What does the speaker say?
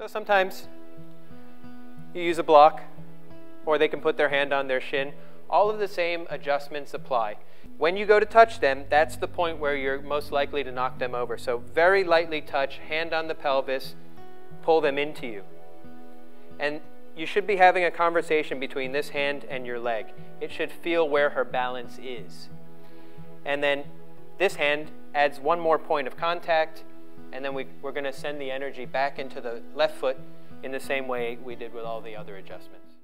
So sometimes you use a block, or they can put their hand on their shin. All of the same adjustments apply. When you go to touch them, that's the point where you're most likely to knock them over. So very lightly touch, hand on the pelvis, pull them into you. And you should be having a conversation between this hand and your leg. It should feel where her balance is. And then this hand adds one more point of contact, and then we, we're going to send the energy back into the left foot in the same way we did with all the other adjustments.